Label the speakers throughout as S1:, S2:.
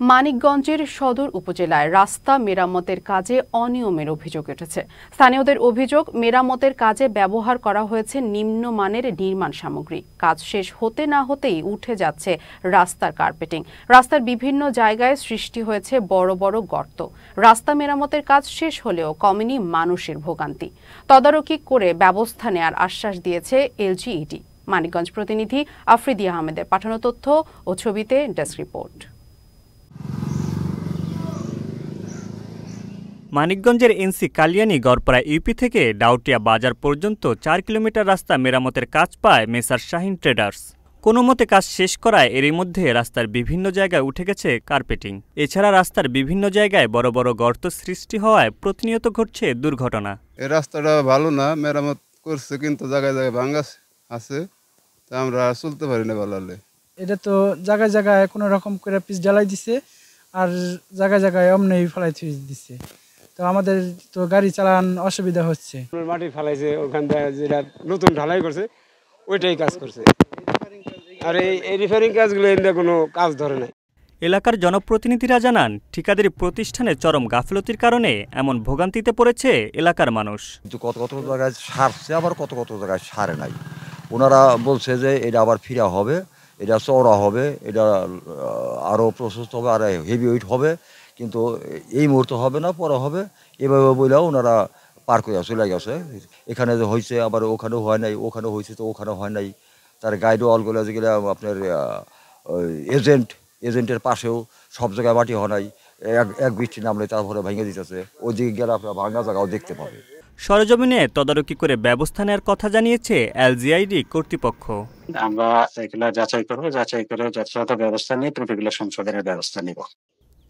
S1: মানিকগঞ্জের সদর উপজেলায় রাস্তা মেরামতের কাজে অনিয়মের অভিযোগ উঠেছে। স্থানীয়দের অভিযোগ, মেরামতের কাজে ব্যবহার করা হয়েছে নিম্নমানের নির্মাণ সামগ্রী। কাজ শেষ হতে না হতেই উঠে যাচ্ছে রাস্তার কার্পেটিং। রাস্তার বিভিন্ন জায়গায় সৃষ্টি হয়েছে বড় বড় গর্ত। রাস্তা মেরামতের কাজ শেষ হলেও কমেনি মানুষের ভোগান্তি। তদারকি করে ব্যবস্থা নেয়ার আশ্বাস দিয়েছে এলজিইডি। মানিকগঞ্জ প্রতিনিধি আফ্রিদি আহমেদের পাঠানো তথ্য ও ছবিতে ডেস্ক রিপোর্ট।
S2: মানিকগঞ্জের এনসি কালিয়ানি গড়পাড়া ইউপি থেকে ডাউটিয়া বাজার পর্যন্ত চার কিলোমিটার রাস্তা মেরামতের কাজ পায় মেসার শাহিন ট্রেডার্স। কোনো মতে কাজ শেষ করায় এরই মধ্যে রাস্তার বিভিন্ন জায়গায় উঠে গেছে কার্পেটিং। এছাড়া রাস্তার বিভিন্ন জায়গায় বড় বড় গর্ত সৃষ্টি হওয়ায় প্রতিনিয়ত ঘটছে দুর্ঘটনা।
S3: এই রাস্তাটা ভালো না মেরামত করছে কিন্তু জায়গায় জায়গায় ভাঙ্গা আছে তা আমরা চলতে পারি না ভালো হলে
S4: এটা তো জায়গায় জায়গায় কোনো রকম করে পিস ঢালাই দিছে আর জায়গায় জায়গায় অমনি ফেলাই থুই দিছে। তো আমাদের তো গাড়ি চালান অসুবিধা হচ্ছে।
S5: মাটি ফেলাইছে ওখান থেকে যেটা নতুন ঢালাই করছে ওইটাই কাজ করছে। আর এই রিপেয়ারিং কাজগুলো এনে কোনো কাজ ধরে নাই।
S2: এলাকার জনপ্রতিনিধিরা জানান ঠিকাদারি প্রতিষ্ঠানে চরম গাফিলতির কারণে এমন ভোগান্তিতে পড়েছে এলাকার মানুষ।
S6: কিন্তু কত কত জায়গায় সারছে আবার কত কত জায়গায় সারে নাই। ওনারা বলছে যে এটা আবার ফিরা হবে এটা চওড়া হবে এটা আরও প্রশস্ত হবে আর হেভি ওয়েট হবে। কিন্তু এই মুহূর্তে হবে না পরে হবে। এভাবে বলেও ওনারা পার করে চলে গেছে। এখানে যে হয়েছে আবার ওখানেও হয় নাই ওখানেও হয়েছে তো ওখানে হয় নাই। তার গাইডও অলগুলো যেগুলো আপনার এজেন্ট এজেন্টের পাশেও সব জায়গায় মাটি হয় নাই। এক এক বৃষ্টি নামলে তারপরে ভেঙে দিতেছে। ওই দিকে গেলে আপনার ভাঙা জায়গাও দেখতে পাবে
S2: সরজমিনে তদারকি করে ব্যবস্থা নেওয়ার কথা জানিয়েছে এলজিআইডি কর্তৃপক্ষ।
S7: আমরা এগুলো যাচাই করব যাচাই করে যথাযথ ব্যবস্থা নিয়ে ত্রুটিগুলো সংশোধনের ব্যবস্থা নিব।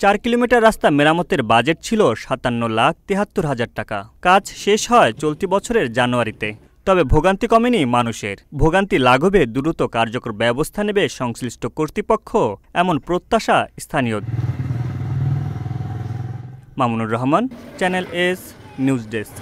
S2: চার কিলোমিটার রাস্তা মেরামতের বাজেট ছিল সাতান্ন লাখ তেহাত্তর হাজার টাকা। কাজ শেষ হয় চলতি বছরের জানুয়ারিতে। তবে ভোগান্তি কমেনি মানুষের। ভোগান্তি লাঘবে দ্রুত কার্যকর ব্যবস্থা নেবে সংশ্লিষ্ট কর্তৃপক্ষ, এমন প্রত্যাশা স্থানীয় Mamunur Rahman, channel S, news desk.